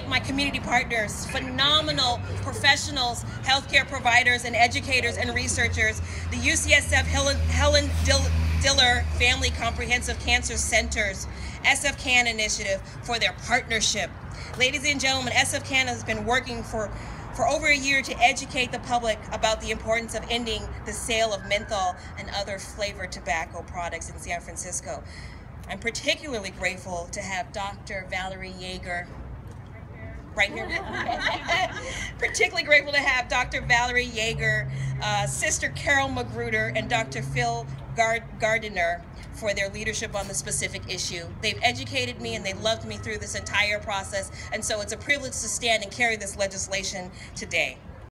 thank my community partners, phenomenal professionals, healthcare providers, and educators and researchers, the UCSF Helen, Helen Diller Family Comprehensive Cancer Centers, SF CAN Initiative for their partnership. Ladies and gentlemen, SF CAN has been working for for over a year to educate the public about the importance of ending the sale of menthol and other flavored tobacco products in San Francisco. I'm particularly grateful to have Dr. Valerie Yerger right here. particularly grateful to have Dr. Valerie Yerger, uh, Sister Carol McGruder, and Dr. Phil Gard Gardiner for their leadership on the specific issue. They've educated me and they loved me through this entire process, and so it's a privilege to stand and carry this legislation today.